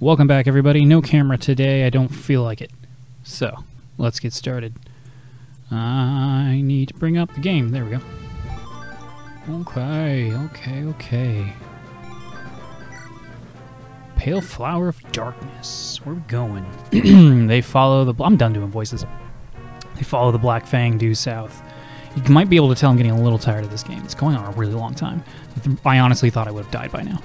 Welcome back, everybody. No camera today. I don't feel like it. So, let's get started. I need to bring up the game. There we go. Okay, okay, okay. Pale Flower of Darkness. Where we going? they follow the. I'm done doing voices. They follow the Black Fang due south. You might be able to tell I'm getting a little tired of this game. It's going on a really long time. I honestly thought I would have died by now.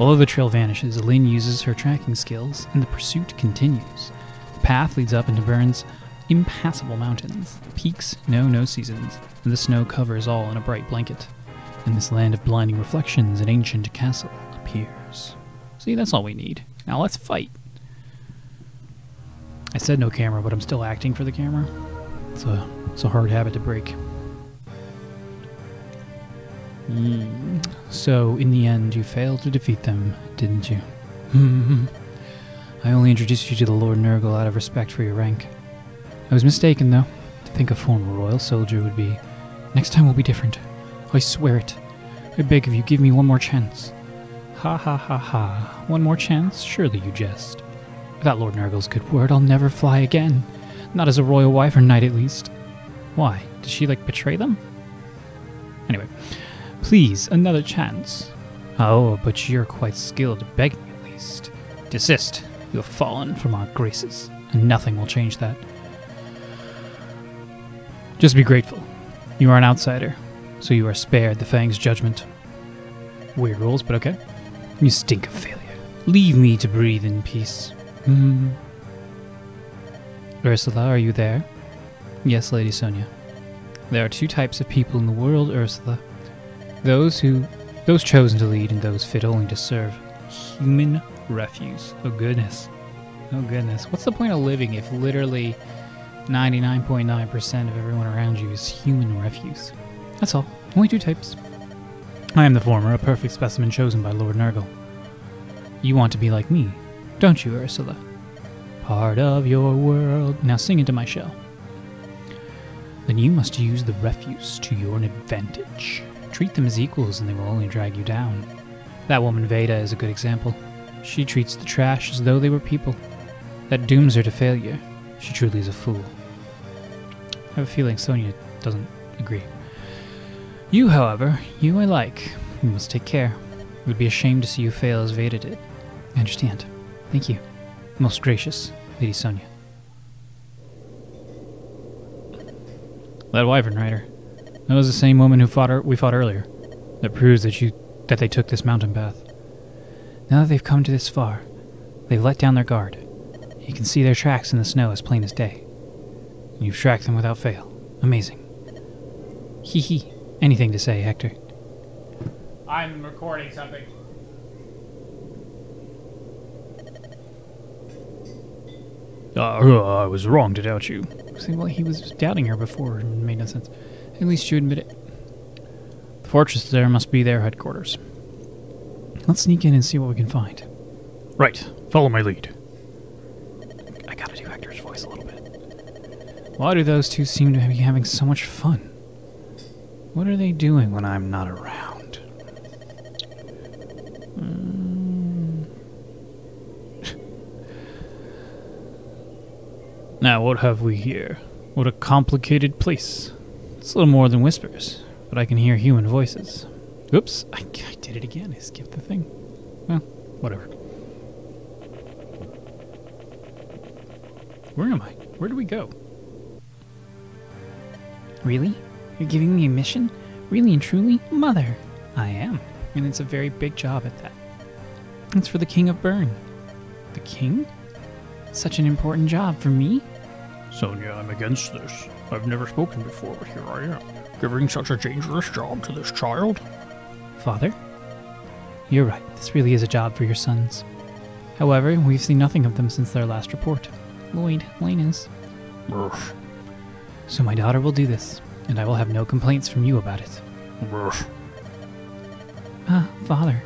Although the trail vanishes, Lyn uses her tracking skills, and the pursuit continues. The path leads up into Bern's impassable mountains. The peaks know no seasons, and the snow covers all in a bright blanket. In this land of blinding reflections, an ancient castle appears. See, that's all we need. Now let's fight. I said no camera, but I'm still acting for the camera. It's a, it's a hard habit to break. Mm. So, in the end, you failed to defeat them, didn't you? I only introduced you to the Lord Nergal out of respect for your rank. I was mistaken, though, to think a former royal soldier would be. Next time will be different. I swear it. I beg of you, give me one more chance. Ha ha ha ha. One more chance? Surely you jest. Without Lord Nergal's good word, I'll never fly again. Not as a royal wife or knight, at least. Why? Did she, like, betray them? Anyway, please, another chance. Oh, but you're quite skilled at begging, at least. Desist. You have fallen from our graces, and nothing will change that. Just be grateful. You are an outsider, so you are spared the Fang's judgment. Weird rules, but okay. You stink of failure. Leave me to breathe in peace. Hmm. Ursula, are you there? Yes, Lady Sonia. There are two types of people in the world, Ursula. Those who those chosen to lead and those fit only to serve. Human refuse. Oh goodness. Oh goodness. What's the point of living if literally 99.9% of everyone around you is human refuse? That's all. Only two types. I am the former, a perfect specimen chosen by Lord Nurgle. You want to be like me, don't you, Ursula? Part of your world. Now sing into my shell. Then you must use the refuse to your advantage. Treat them as equals and they will only drag you down. That woman Vaida is a good example. She treats the trash as though they were people. That dooms her to failure. She truly is a fool. I have a feeling Sonia doesn't agree. You, however, you I like. You must take care. It would be a shame to see you fail as Vaida did. I understand. Thank you. Most gracious, Lady Sonia. That wyvern rider. That was the same woman who fought er- we fought earlier. That proves that you that they took this mountain path. Now that they've come to this far, they've let down their guard. You can see their tracks in the snow as plain as day. You've tracked them without fail. Amazing. Hee hee. Anything to say, Hector? I'm recording something. Uh, I was wrong to doubt you. See, well, he was doubting her before and it made no sense. At least you admit it. The fortress there must be their headquarters. Let's sneak in and see what we can find. Right. Follow my lead. I gotta do Hector's voice a little bit. Why do those two seem to be having so much fun? What are they doing when I'm not around? Mm. now, what have we here? What a complicated place. It's a little more than whispers, but I can hear human voices. Oops, I, I did it again. I skipped the thing. Well, whatever. Where am I? Where do we go? Really? You're giving me a mission? Really and truly? Mother! I am. And it's a very big job at that. It's for the King of Bern. The King? Such an important job for me? Sonia, I'm against this. I've never spoken before, but here I am, giving such a dangerous job to this child. Father? You're right. This really is a job for your sons. However, we've seen nothing of them since their last report. Lloyd, Linus. So my daughter will do this, and I will have no complaints from you about it. Ah, Father.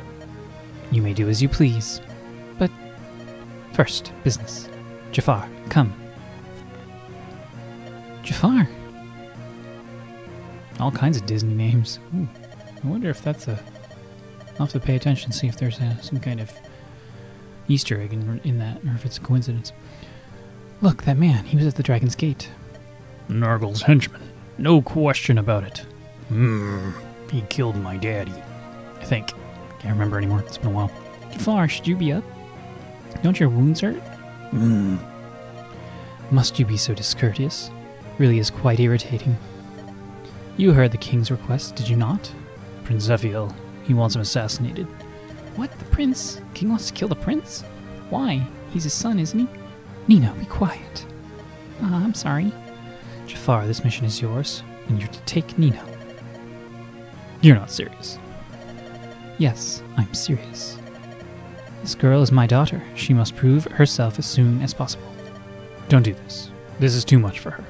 You may do as you please. But first, business. Jafar, come. Jafar. All kinds of Disney names. Ooh, I wonder if that's a. I'll have to pay attention, see if there's a, some kind of Easter egg in, in that, or if it's a coincidence. Look, that man. He was at the Dragon's Gate. Nergal's henchman. No question about it. Hmm. He killed my daddy. I think. Can't remember anymore. It's been a while. Jafar, should you be up? Don't your wounds hurt? Hmm. Must you be so discourteous? Really is quite irritating. You heard the king's request, did you not? Prince Zephiel. He wants him assassinated. What? The prince? King wants to kill the prince? Why? He's his son, isn't he? Nino, be quiet. Ah, I'm sorry. Jafar, this mission is yours, and you're to take Nino. You're not serious. Yes, I'm serious. This girl is my daughter. She must prove herself as soon as possible. Don't do this. This is too much for her.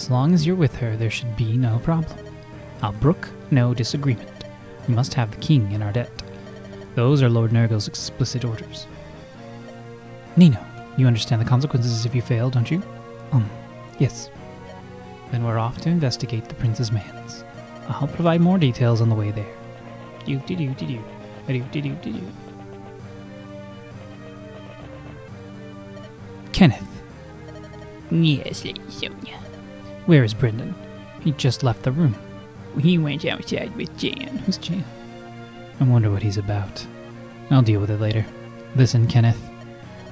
As long as you're with her, there should be no problem. I'll brook no disagreement. We must have the king in our debt. Those are Lord Nergal's explicit orders. Nino, you understand the consequences if you fail, don't you? Um, yes. Then we're off to investigate the prince's mans. I'll provide more details on the way there. Kenneth. Yes, Lady Sonia. Where is Brendan? He just left the room. He went outside with Jan. Who's Jan? I wonder what he's about. I'll deal with it later. Listen, Kenneth.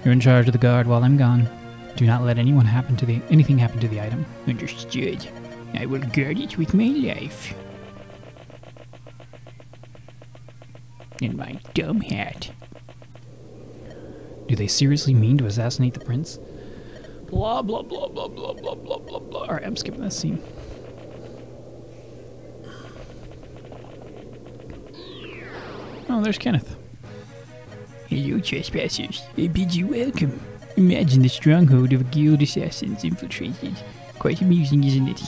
You're in charge of the guard while I'm gone. Do not let anyone happen to the anything happen to the item. Understood. I will guard it with my life. And my dumb hat. Do they seriously mean to assassinate the prince? Blah blah blah blah blah blah blah blah blah. Alright, I'm skipping that scene. Oh, there's Kenneth. Hello, trespassers. I bid you welcome. Imagine the stronghold of guild assassins infiltrated. Quite amusing, isn't it?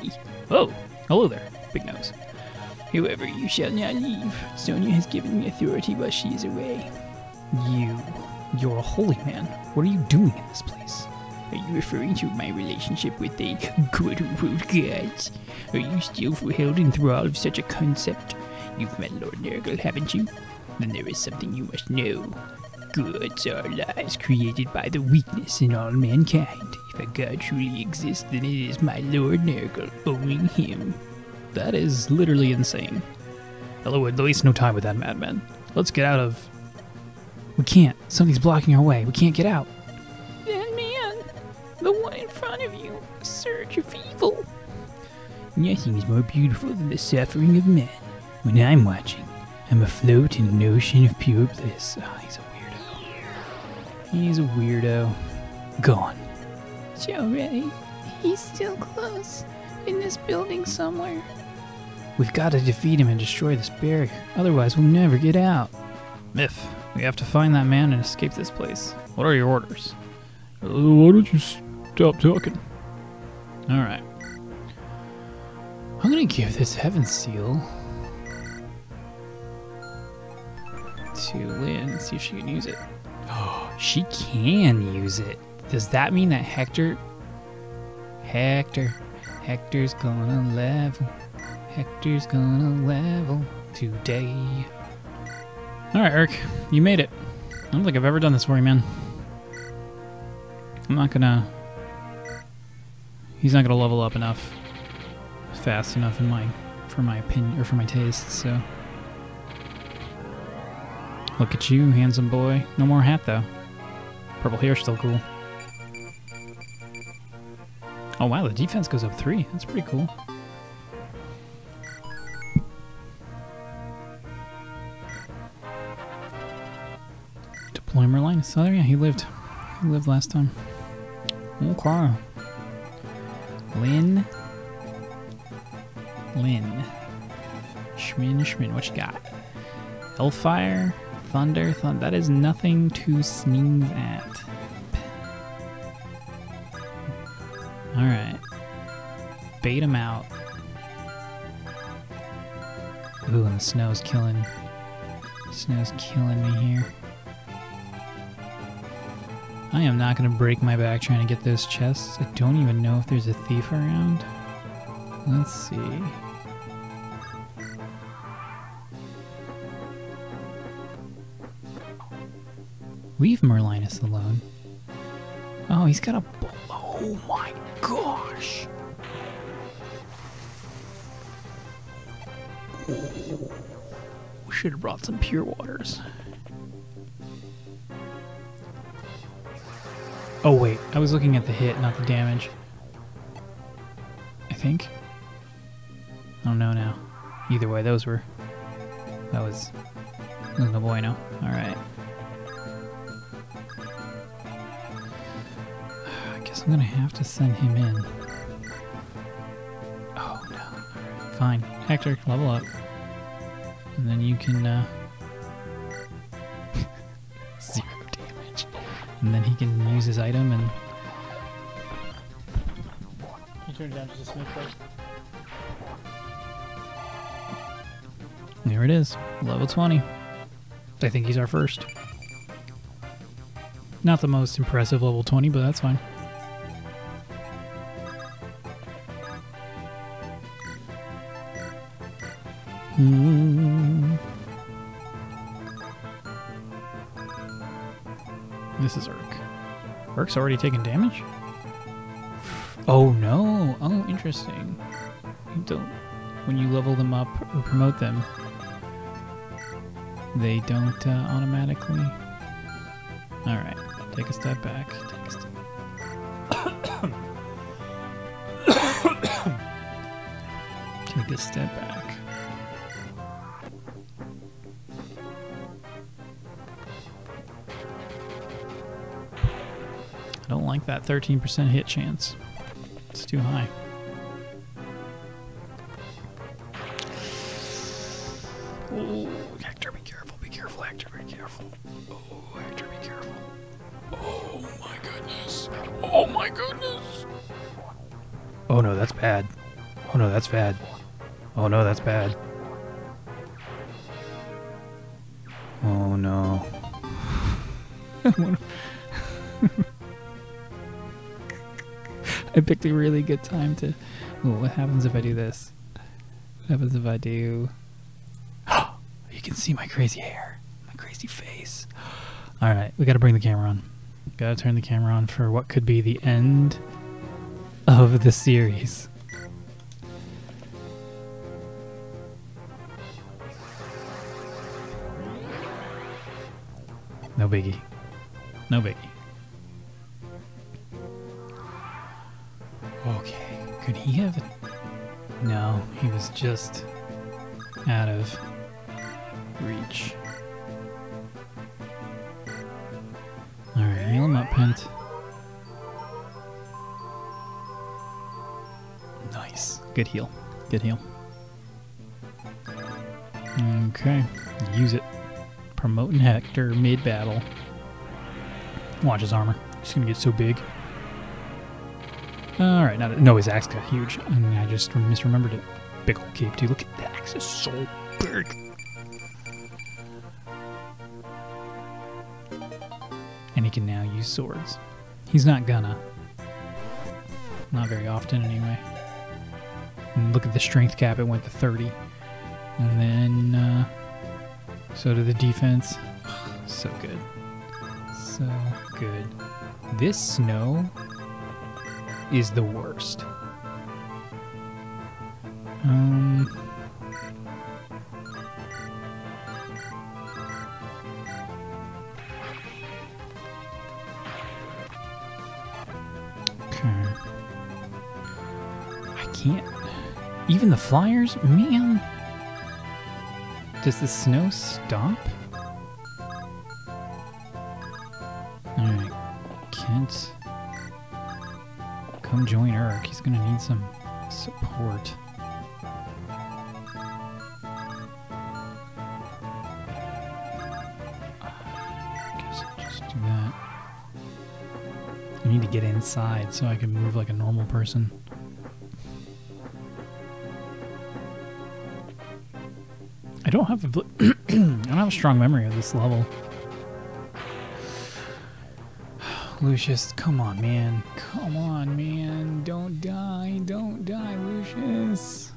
oh, hello there, Big Nose. However, you shall not leave. Sonia has given me authority while she is away. You, you're a holy man. What are you doing in this place? Are you referring to my relationship with the quote-unquote gods? Are you still held in thrall of such a concept? You've met Lord Nergal, haven't you? Then there is something you must know. Gods are lies created by the weakness in all mankind. If a god truly exists, then it is my Lord Nergal, owning him. That is literally insane. Hello, would waste no time with that madman. Let's get out of. We can't. Something's blocking our way. We can't get out. That man, the one in front of you, a surge of evil. Nothing is more beautiful than the suffering of men. When I'm watching, I'm afloat in an ocean of pure bliss. Oh, he's a weirdo. He's a weirdo. Gone. Joe Ray, he's still close. In this building somewhere. We've got to defeat him and destroy this barrier. Otherwise, we'll never get out. Myth, we have to find that man and escape this place. What are your orders? Uh, why don't you stop talking? Alright. I'm gonna give this heaven seal to Lyn, see if she can use it. Oh, she can use it. Does that mean that Hector. Hector. Hector's gonna level. Hector's gonna level today. Alright, Eric. You made it. I don't think I've ever done this for you, man. I'm not gonna. He's not gonna level up enough fast enough in my for my opinion or for my taste, so Look at you, handsome boy. No more hat, though. Purple hair still cool. Oh, wow, the defense goes up three. That's pretty cool. Merlinus. Oh, yeah, he lived. He lived last time. Okay. Lyn. Lyn. Schmin, Schmin. What you got? Hellfire. Thunder, thunder. That is nothing to sneeze at. Alright. Bait him out. Ooh, and the snow's killing. Snow's killing me here. I am not going to break my back trying to get those chests. I don't even know if there's a thief around. Let's see. Leave Merlinus alone. Oh, he's got a. Oh my gosh! We should have brought some pure waters. Oh wait, I was looking at the hit, not the damage. I think. I don't know now. Either way, those were. That was. no bueno. Alright. I guess I'm gonna have to send him in. Oh no. Fine. Hector, level up. And then you can, uh. And then he can use his item and. You turn it down just a smidge first. There it is. Level 20. I think he's our first. Not the most impressive level 20, but that's fine. Hmm. Already taken damage? Oh no! Oh, interesting. Don't when you level them up or promote them, they don't uh, automatically. All right, take a step back. Take a step. take a step back. Don't like that 13% hit chance. It's too high. Oh, Hector, be careful, be careful, Hector, be careful. Oh, Hector, be careful. Oh my goodness. Oh my goodness. Oh no, that's bad. Oh no, that's bad. Oh no, that's bad. Oh no. I picked a really good time to. What happens if I do this? What happens if I do. You can see my crazy hair, my crazy face. All right, we got to bring the camera on. Got to turn the camera on for what could be the end of the series. No biggie. No biggie. Could he have? No, he was just out of reach. Alright, heal him up, Pent. Nice. Good heal. Good heal. Okay. Use it. Promoting Hector mid battle. Watch his armor. He's gonna get so big. Alright, now that, no, his axe got huge. And I just misremembered it. Big old cape, too. Look at that axe is so big. and he can now use swords. He's not gonna. Not very often, anyway. And look at the strength cap, it went to 30. And then, uh, so did the defense. So good. So good. This snow is the worst. Um. Okay. I can't. Even the flyers? Man. Does the snow stop? Come join Erk. He's gonna need some support. I guess I'll just do that. I need to get inside so I can move like a normal person. I don't have a I don't have a strong memory of this level. Lucius, come on, man. Come on, man. Don't die. Don't die, Lucius.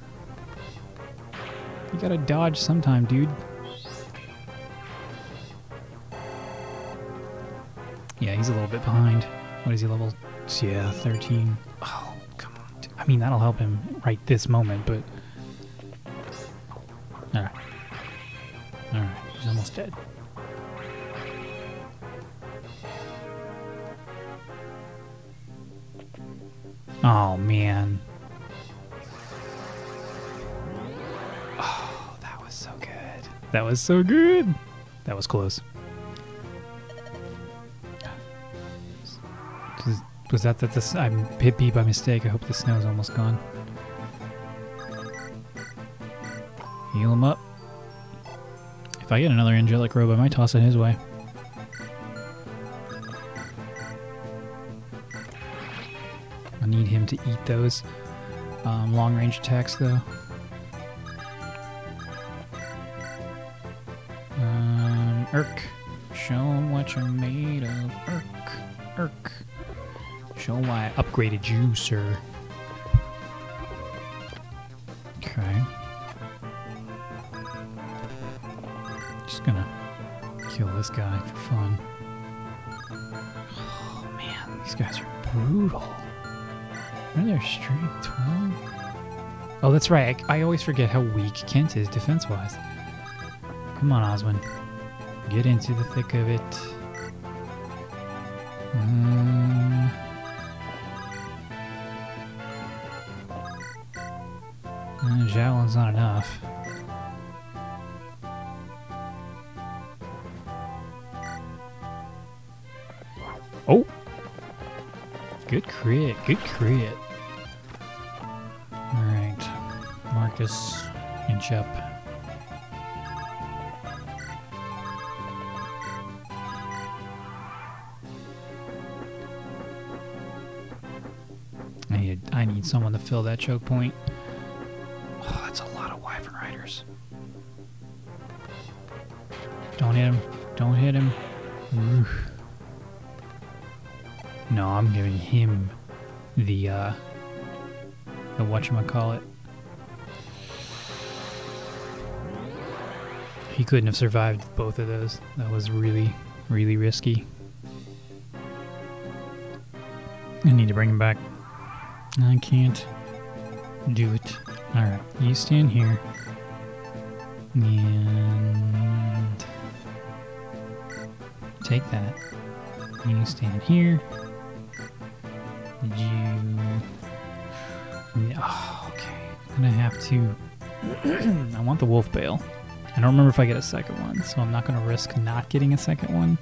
You gotta dodge sometime, dude. Yeah, he's a little bit behind. What is he level? Yeah, 13. Oh, come on. I mean, that'll help him right this moment, but. Alright. Alright, he's almost dead. Oh, man. Oh, that was so good. That was so good. That was close. Was, that that this? I'm hit B by mistake. I hope the snow's almost gone. Heal him up. If I get another angelic robe, I might toss it his way. To eat those um, long range attacks, though. Um, Erk. Show 'em what you're made of. Erk. Erk. Show why I upgraded you, sir. Okay. Just gonna kill this guy for fun. Oh man, these guys are brutal. Are strength? 12? Oh, that's right. I, I always forget how weak Kent is defense wise. Come on, Oswin. Get into the thick of it. Um, uh, javelin's not enough. Oh! Good crit, good crit. Marcus, inch up. I need, I need someone to fill that choke point. Oh, that's a lot of Wyvern Riders. Don't hit him. Don't hit him. No, I'm giving him the, uh, the whatchamacallit. Couldn't have survived both of those. That was really, really risky. I need to bring him back. I can't do it. Alright, you stand here. And take that. You stand here. You. Oh, okay. I'm gonna have to. I want the Wolf Beil. I don't remember if I get a second one, so I'm not gonna risk not getting a second one.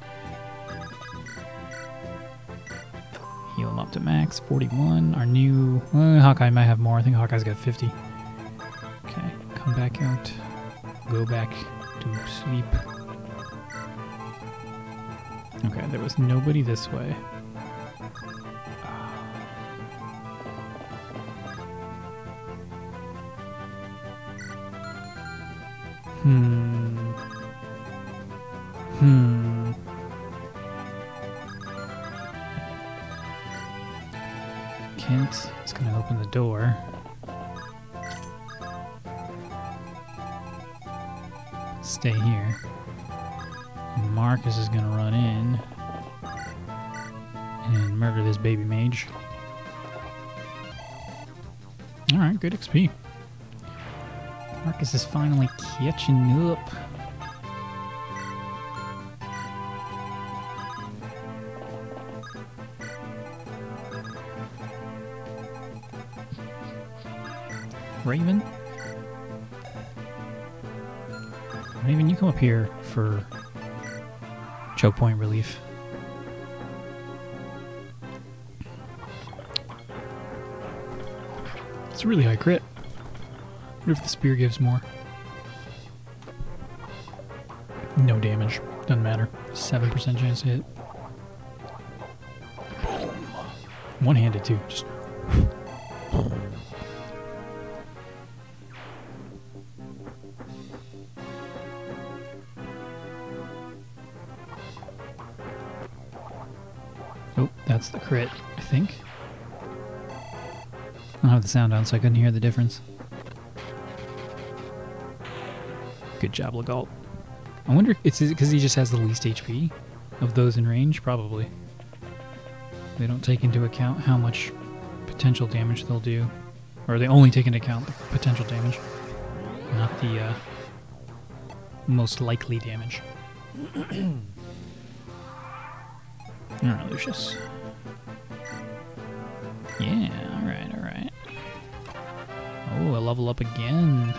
Heal him up to max, 41. Our new uh, Hawkeye might have more. I think Hawkeye's got 50. Okay, come back out. Go back to sleep. Okay, there was nobody this way. Hmm. Marcus is finally catching up. Raven? Raven, you come up here for choke point relief. It's a really high crit. What if the spear gives more? No damage. Doesn't matter. 7% chance to hit. Boom. One handed too. Just. Oh, that's the crit, I think. I don't have the sound on, so I couldn't hear the difference. Good job, Legault. I wonder, if it's because he just has the least HP of those in range? Probably. They don't take into account how much potential damage they'll do. Or they only take into account the potential damage, not the uh, most likely damage. Alright, Lucius. Yeah, alright, alright. Oh, I level up again.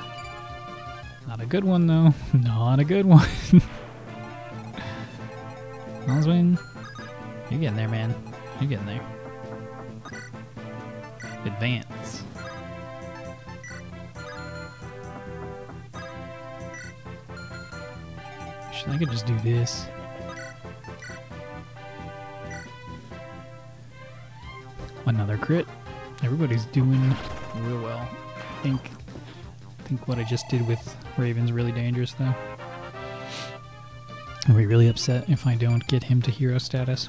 Not a good one, though. Not a good one. Oswin, you're getting there, man. You're getting there. Advance. Should I could just do this. Another crit. Everybody's doing real well. I think I think what I just did with Raven's really dangerous though. I'll be really upset if I don't get him to hero status.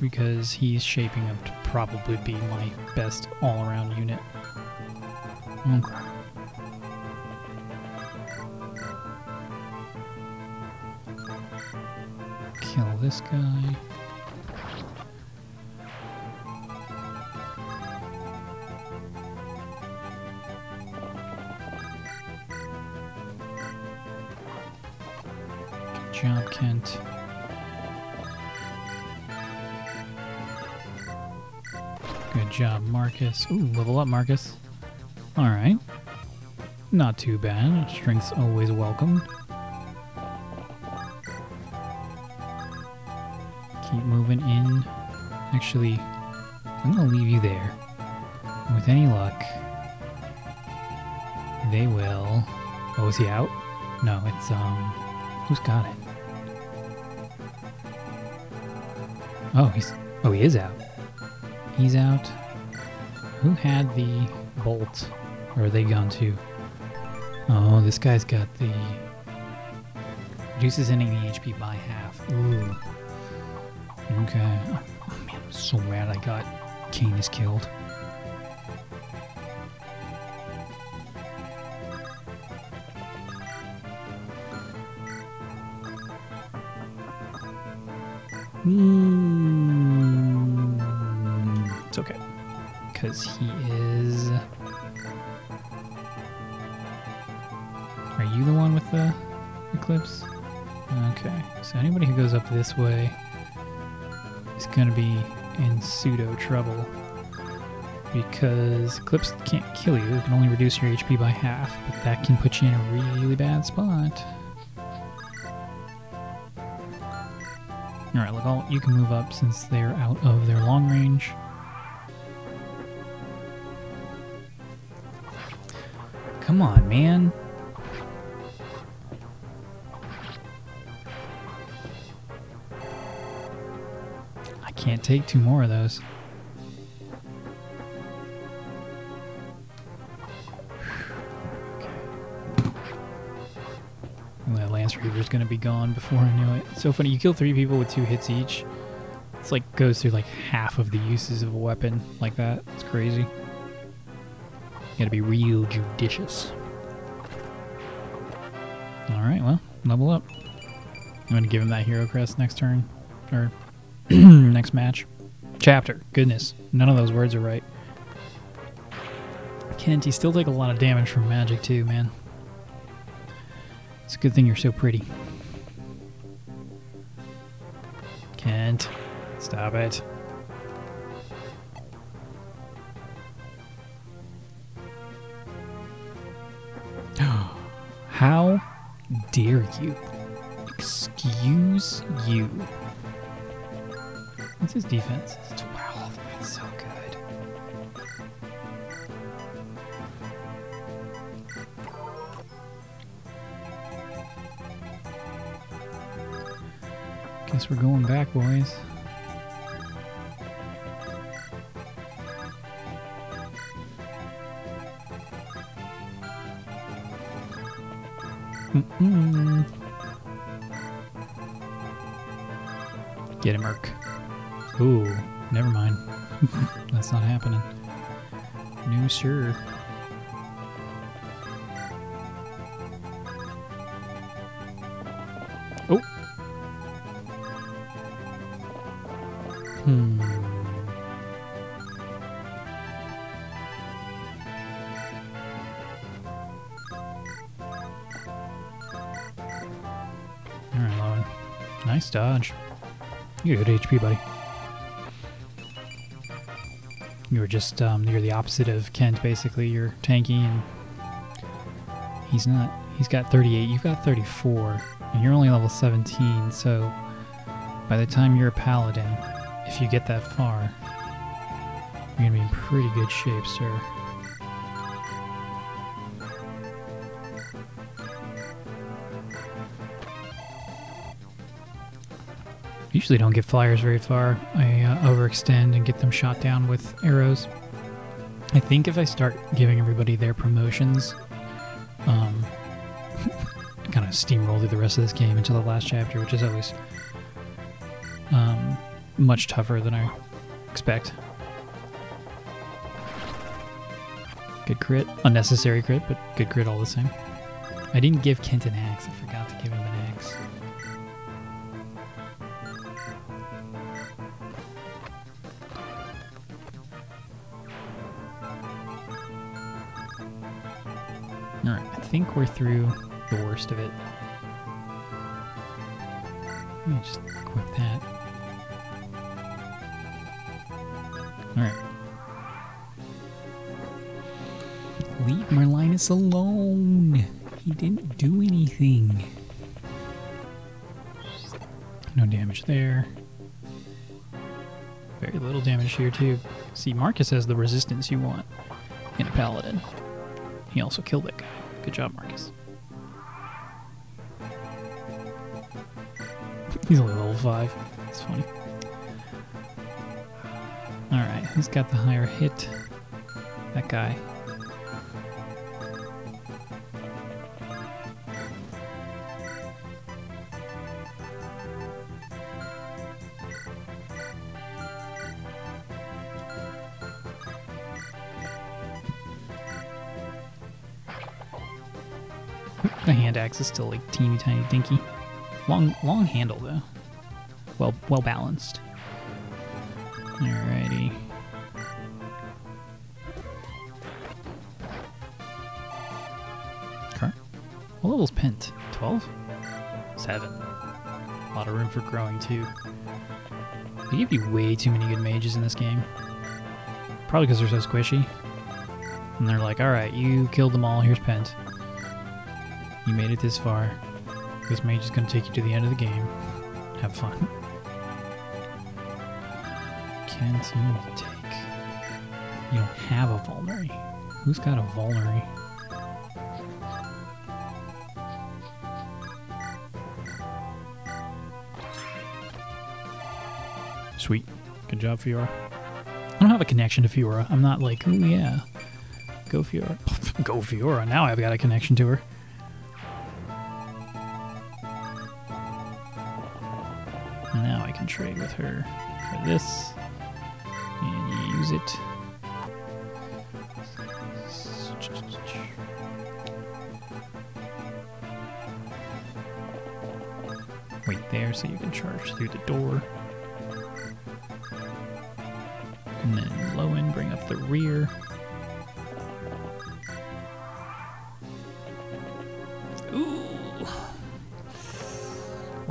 Because he's shaping up to probably be my best all around unit. Okay. Kill this guy. Good job, Good job, Marcus. Ooh, level up, Marcus. Alright. Not too bad. Strength's always welcome. Keep moving in. Actually, I'm gonna leave you there. With any luck, they will. Oh, is he out? No, it's, um. Who's got it? Oh, he's. Oh, he is out. He's out. Who had the bolt? Or are they gone too? Oh, this guy's got the. Reduces enemy HP by half. Ooh. Okay. Oh man, I'm so mad I got Kane is killed. Mm, Because Eclipse can't kill you, it can only reduce your HP by half, but that can put you in a really bad spot. Alright, look, all, you can move up since they're out of their long range. Come on, man. I can't take two more of those. Reaver's gonna be gone before I know it. It's so funny, you kill three people with two hits each. It's like goes through like half of the uses of a weapon like that. It's crazy. You gotta be real judicious. Alright, well, level up. I'm gonna give him that hero crest next turn. Or next match. Chapter. Goodness. None of those words are right. Kent, you still take a lot of damage from magic too, man. Good thing you're so pretty. Kent, stop it. How dare you? Excuse you. What's his defense? It's Guess we're going back, boys. Mm-mm. Get him, Merc. Ooh, never mind. That's not happening. No, sir. You got good HP, buddy. You're just um, you're the opposite of Kent. Basically, you're tanky, and he's not. He's got 38. You've got 34, and you're only level 17. So by the time you're a paladin, if you get that far, you're gonna be in pretty good shape, sir. Usually don't get flyers very far. I uh, overextend and get them shot down with arrows. I think if I start giving everybody their promotions, um, kind of steamroll through the rest of this game until the last chapter, which is always um, much tougher than I expect. Good crit. Unnecessary crit, but good crit all the same. I didn't give Kent an axe. I forgot to give him an axe. Think we're through the worst of it. Let me just equip that. Alright. Leave Merlinus alone. He didn't do anything. No damage there. Very little damage here, too. See, Marcus has the resistance you want in a paladin. He also killed that guy. Good job, Marcus. He's only level 5. It's funny. Alright, who's got the higher hit? That guy. Is still like teeny tiny dinky. Long long handle though. Well well balanced. Alrighty. Okay. What level's Pent? 12? 7. A lot of room for growing too. They give you way too many good mages in this game. Probably because they're so squishy. And they're like, alright, you killed them all, here's Pent. You made it this far. This mage is going to take you to the end of the game. Have fun. Can't seem to take. You don't have a Vulnerary. Who's got a Vulnerary? Sweet. Good job, Fiora. I don't have a connection to Fiora. I'm not like, oh yeah. Go Fiora. Go Fiora. Now I've got a connection to her. Trade with her for this and use it. Wait there so you can charge through the door. And then Lowen, bring up the rear.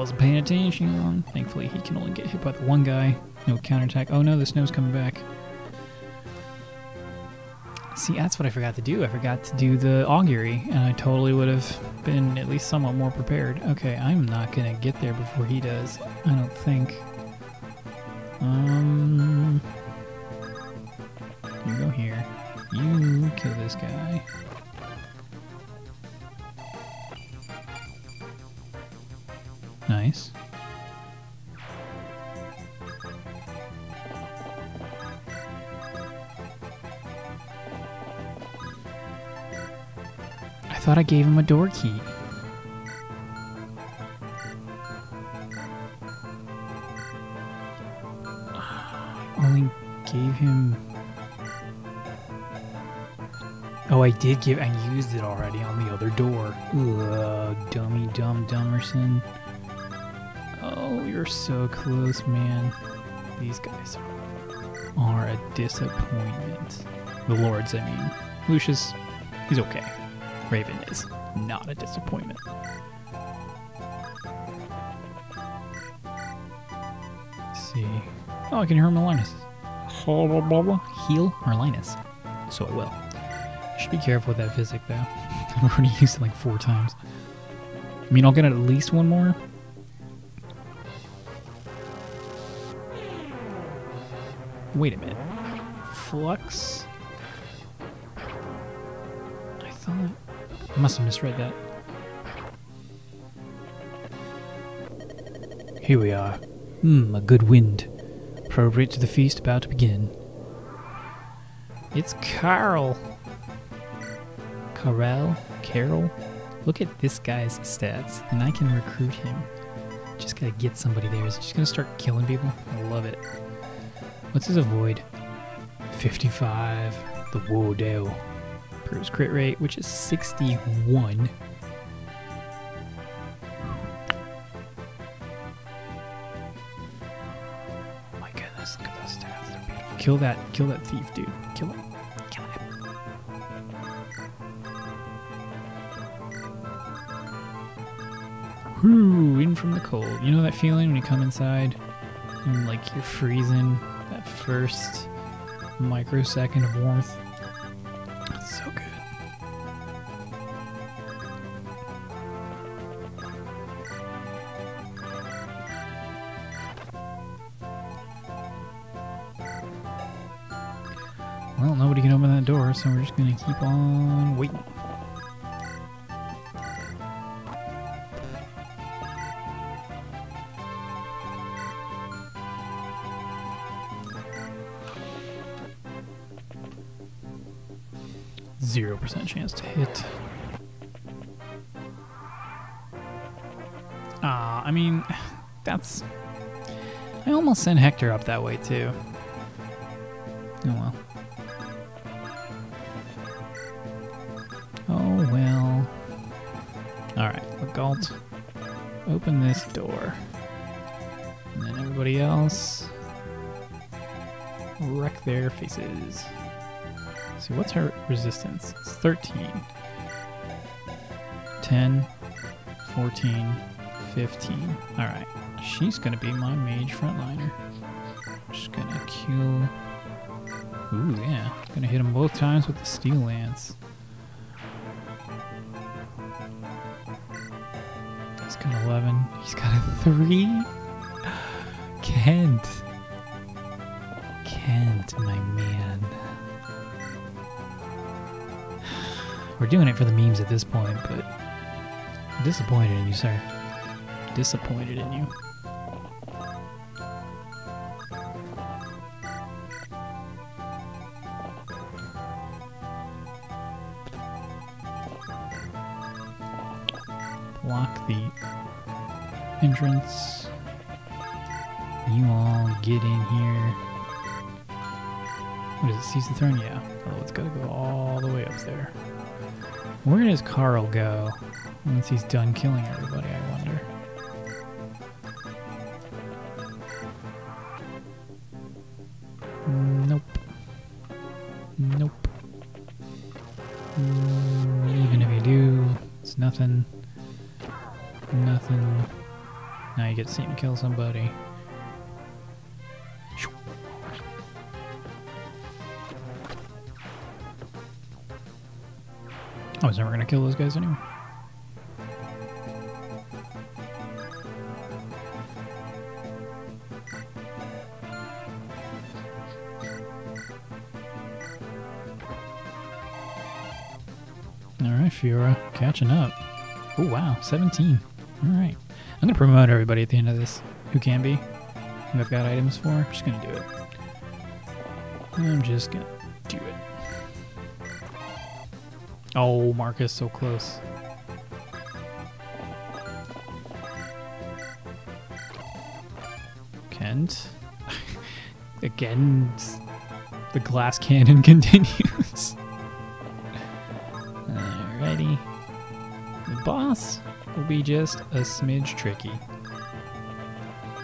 Wasn't paying attention. Thankfully, he can only get hit by the one guy. No counterattack. Oh no, the snow's coming back. See, that's what I forgot to do. I forgot to do the augury, and I totally would have been at least somewhat more prepared. Okay, I'm not gonna get there before he does. I don't think. Um, you go here. You kill this guy. Nice. I thought I gave him a door key. Only gave him. Oh, I did give. I used it already on the other door. Ugh, dummy, dumb, dummerson. You're so close, man. These guys are a disappointment. The Lords, I mean. Lucius, he's okay. Raven is not a disappointment. see. Oh, I can hear Merlinus. Heal Merlinus. So I will. Should be careful with that physic, though. I've already used it like four times. I mean, I'll get at least one more. Wait a minute. Flux? I thought... I must have misread that. Here we are. Hmm, a good wind. Appropriate to the feast about to begin. It's Carl. Carell? Carol? Look at this guy's stats, and I can recruit him. Just gotta get somebody there. Is just gonna start killing people? I love it. What's his avoid? 55. The Wo Dao. Proves crit rate, which is 61. Oh my goodness, look at those stats. Kill that, kill that thief, dude. Kill him. Kill him. Whoo, in from the cold. You know that feeling when you come inside and like you're freezing? That first microsecond of warmth. It's so good. Well, nobody can open that door, so we're just gonna keep on waiting. Zero percent chance to hit. Ah, I mean, that's. I almost sent Hector up that way too. Oh well. Oh well. Alright, Galt, open this door. And then everybody else wreck their faces. See, what's her resistance? It's 13. 10, 14, 15. Alright, she's gonna be my mage frontliner. Just gonna kill. Ooh, yeah. Gonna hit him both times with the steel lance. He's got 11. He's got a 3. Kent. Kent, We're doing it for the memes at this point, but disappointed in you, sir. Disappointed in you. Block the entrance. You all get in here. What is it? Seize the throne? Yeah. Oh, it's gotta go all the way up there. Where does Carl go once he's done killing everybody? I wonder. Nope. Nope. Mm, even if you do, it's nothing. Nothing. Now you get to see him kill somebody. Never gonna kill those guys anyway. Alright, Fiora, catching up. Oh wow, 17. Alright. I'm gonna promote everybody at the end of this who can be, who I've got items for. I'm just gonna do it. I'm just gonna do it. Oh, Marcus, so close. Kent. Again, the glass cannon continues. Alrighty. The boss will be just a smidge tricky.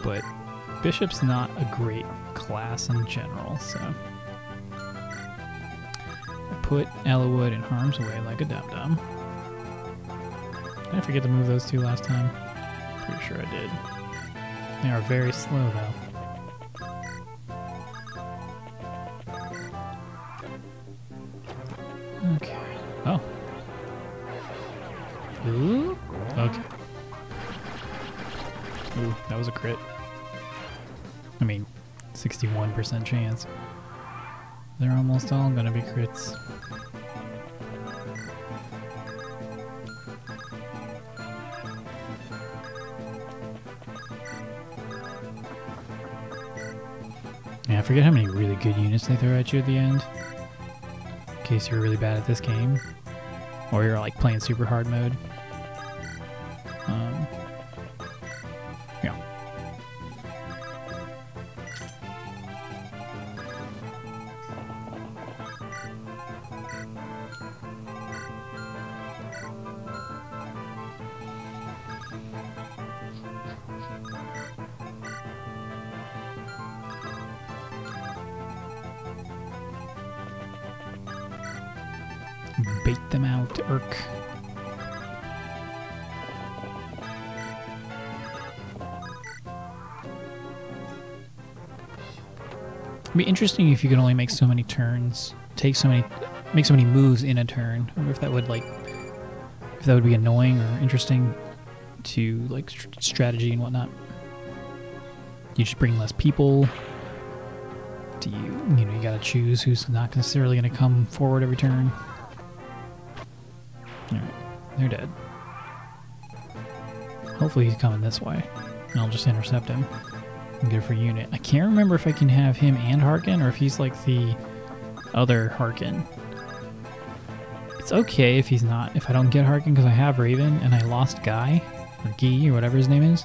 But Bishop's not a great class in general, so put Eliwood in harm's way like a dum-dum. I forget to move those two last time? Pretty sure I did. They are very slow, though. Okay. Oh. Ooh. Okay. Ooh, that was a crit. I mean, 61% chance. They're almost all gonna be crits. Yeah, I forget how many really good units they throw at you at the end. In case you're really bad at this game. Or you're like playing super hard mode. Bait them out, Erk. It'd be interesting if you could only make so many turns, take so many, make so many moves in a turn. I wonder if that would like, if that would be annoying or interesting to like str- strategy and whatnot. You just bring less people. Do you, you know, you gotta choose who's not necessarily gonna come forward every turn. They're dead. Hopefully he's coming this way. And I'll just intercept him. And a free unit. I can't remember if I can have him and Harken or if he's like the other Harken. It's okay if he's not. If I don't get Harken because I have Raven and I lost Guy or Guy or whatever his name is.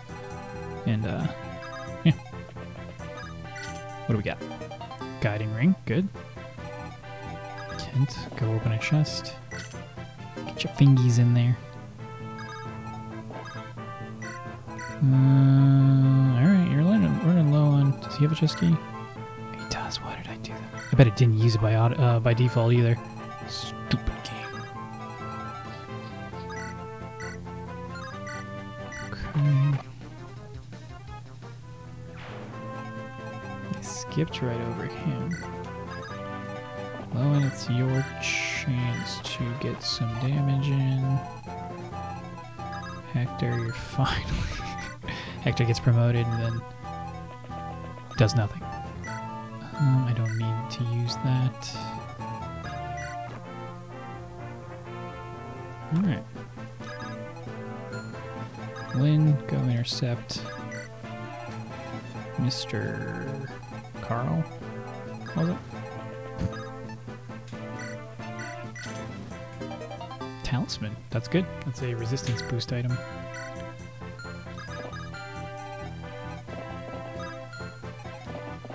And uh yeah. What do we got? Guiding ring, good. Kent, go open a chest. Get your fingies in there. Uh, Alright, you're running, running low on. Does he have a chest key? He does. Why did I do that? I bet it didn't use it by, auto, uh, by default either. Stupid game. Okay. I skipped right over him. And it's your chance to get some damage in. Hector, you're fine. Hector gets promoted and then does nothing. Um, I don't need to use that. Alright. Lyn, go intercept Mr. Carl. Was it? Talisman. That's good. That's a resistance boost item.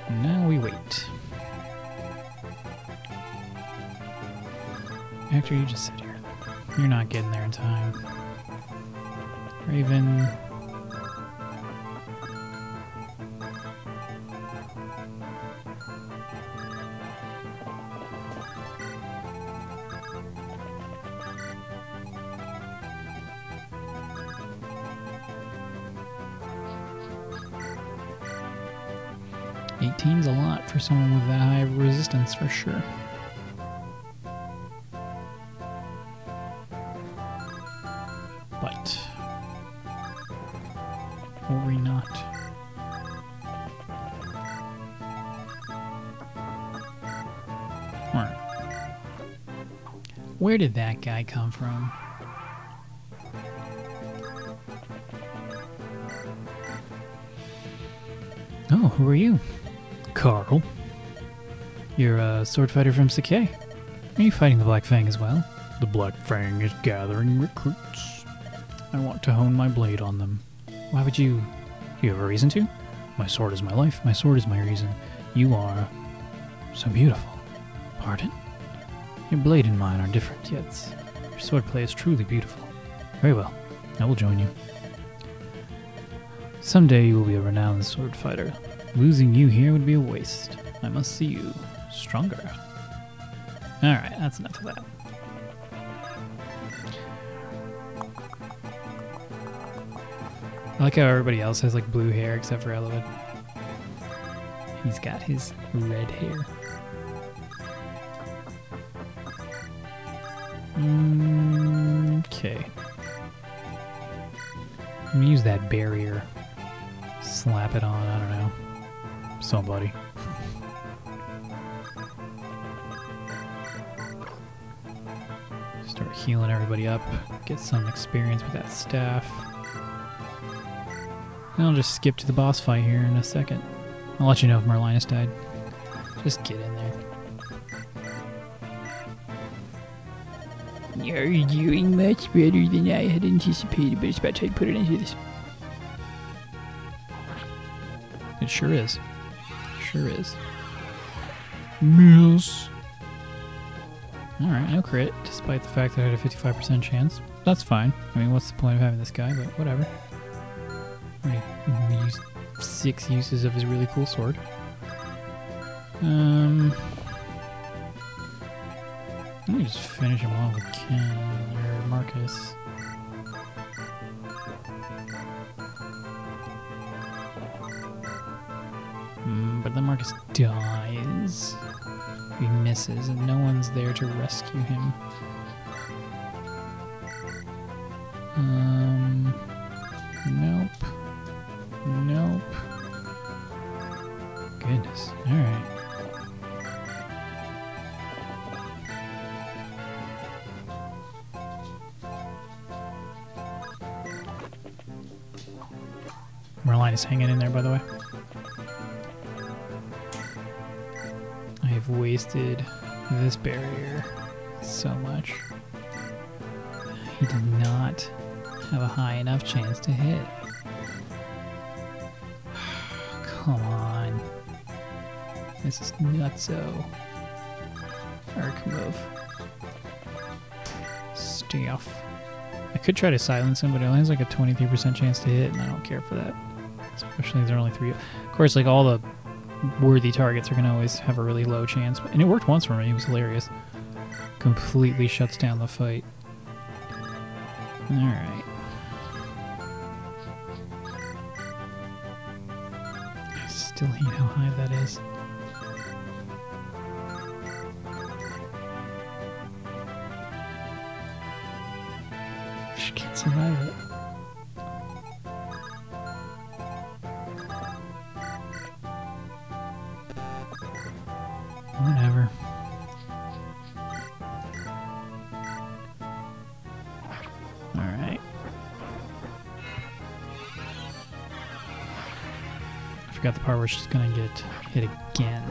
Now we wait. After you just sit here. You're not getting there in time. Raven. For sure. But or we not? Alright. Where did that guy come from? Oh, who are you? Carl. You're a sword fighter from Sacae. Are you fighting the Black Fang as well? The Black Fang is gathering recruits. I want to hone my blade on them. Why would you? Do you have a reason to? My sword is my life. My sword is my reason. You are so beautiful. Pardon? Your blade and mine are different, yet your swordplay is truly beautiful. Very well. I will join you. Someday you will be a renowned sword fighter. Losing you here would be a waste. I must see you stronger. Alright, that's enough of that. I like how everybody else has like blue hair except for Eliwood. He's got his red hair. Mm, Okay. Use that barrier slap it on, I don't know. Somebody. Healing everybody up. Get some experience with that staff. And I'll just skip to the boss fight here in a second. I'll let you know if Merlinus died. Just get in there. You're doing much better than I had anticipated, but it's about time to put it into this. It sure is. Sure is. Yes. Alright, no crit, despite the fact that I had a 55% chance. That's fine. I mean, what's the point of having this guy, but whatever. Already used six uses of his really cool sword. Um... Let me just finish him off with Ken or Marcus. Mm, but then Marcus dies. He misses, and no one's there to rescue him. Wasted this barrier so much. He did not have a high enough chance to hit. Come on. This is nutso. Arkhmove. Staff. I could try to silence him, but it only has like a 23% chance to hit, and I don't care for that. Especially if there are only three. Of course, like all the worthy targets are going to always have a really low chance. And it worked once for me. It was hilarious. Completely shuts down the fight. Alright. I still hate how high that is. Part she's gonna get hit again.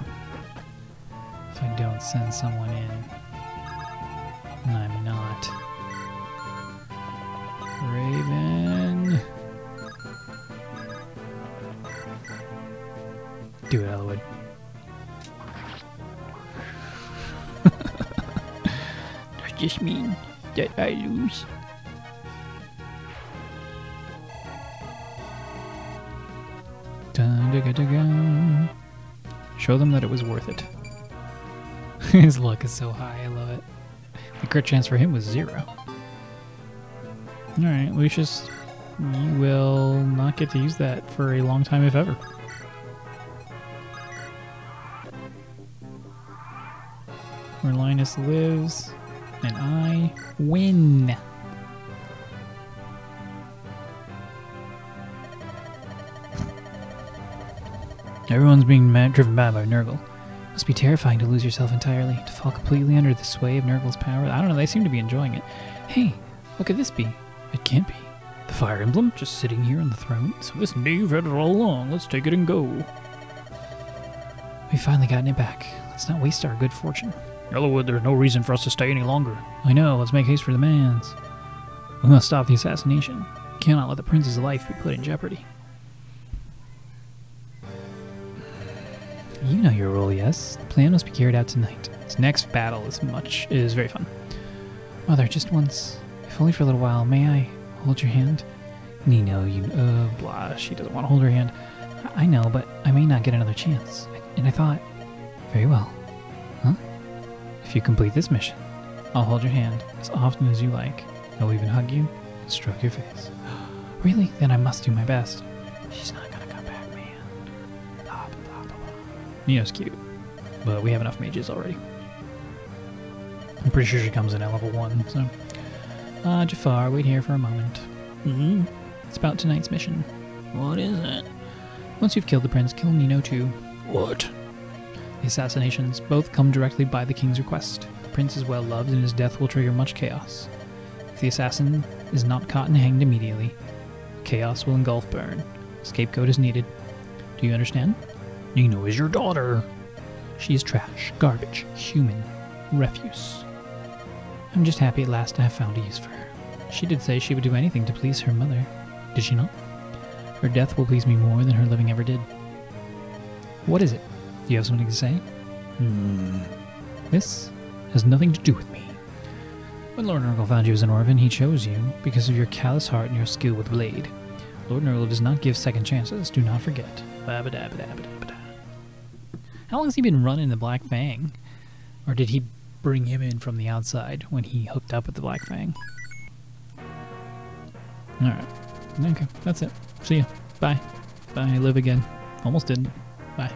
If I don't send someone in. And I'm not. Raven. Do it, Eliwood. Does this mean that I lose? Show them that it was worth it. His luck is so high, I love it. The crit chance for him was zero. Alright, Lucius, you will not get to use that for a long time, if ever. Where Linus lives, and I win. Everyone's being mad, driven mad by Nergal. Must be terrifying to lose yourself entirely, to fall completely under the sway of Nergal's power. I don't know, they seem to be enjoying it. Hey, what could this be? It can't be. The Fire Emblem, just sitting here on the throne. So this knave had it all along. Let's take it and go. We've finally gotten it back. Let's not waste our good fortune. Eliwood, there's no reason for us to stay any longer. I know, let's make haste for the man's. We must stop the assassination. We cannot let the prince's life be put in jeopardy. You know your role, yes. The plan must be carried out tonight. This next battle is much is very fun. Mother, just once, if only for a little while, may I hold your hand? Nino, you uh blah, she doesn't want to hold her hand. I I know, but I may not get another chance. And I thought, very well. Huh? If you complete this mission, I'll hold your hand as often as you like. I'll even hug you and stroke your face. really? Then I must do my best. She's not Nino's cute, but we have enough mages already. I'm pretty sure she comes in at level 1, so. Ah, Jaffar, wait here for a moment. Hmm? It's about tonight's mission. What is it? Once you've killed the prince, kill Nino too. What? The assassinations both come directly by the king's request. The prince is well loved, and his death will trigger much chaos. If the assassin is not caught and hanged immediately, chaos will engulf Bern. Scapegoat is needed. Do you understand? Nino is your daughter. She is trash, garbage, human, refuse. I'm just happy at last I have found a use for her. She did say she would do anything to please her mother. Did she not? Her death will please me more than her living ever did. What is it? Do you have something to say? Hmm. This has nothing to do with me. When Lord Nergal found you as an orphan, he chose you because of your callous heart and your skill with blade. Lord Nergal does not give second chances, do not forget. Ba-ba-da-ba-da-ba-da-ba-da. How long has he been running the Black Fang? Or did he bring him in from the outside when he hooked up with the Black Fang? Alright. Okay, that's it. See ya. Bye. Bye. Live again. Almost didn't. Bye.